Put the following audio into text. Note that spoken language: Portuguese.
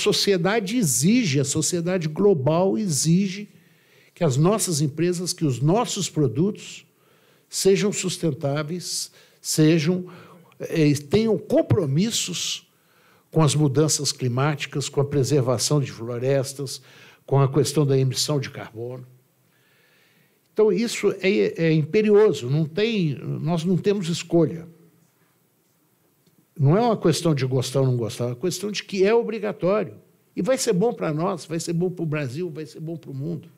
sociedade exige, a sociedade global exige que as nossas empresas, que os nossos produtos sejam sustentáveis, sejam eh, tenham compromissos com as mudanças climáticas, com a preservação de florestas, com a questão da emissão de carbono. Então, isso é, é imperioso, não tem, nós não temos escolha. Não é uma questão de gostar ou não gostar, é uma questão de que é obrigatório. E vai ser bom para nós, vai ser bom para o Brasil, vai ser bom para o mundo.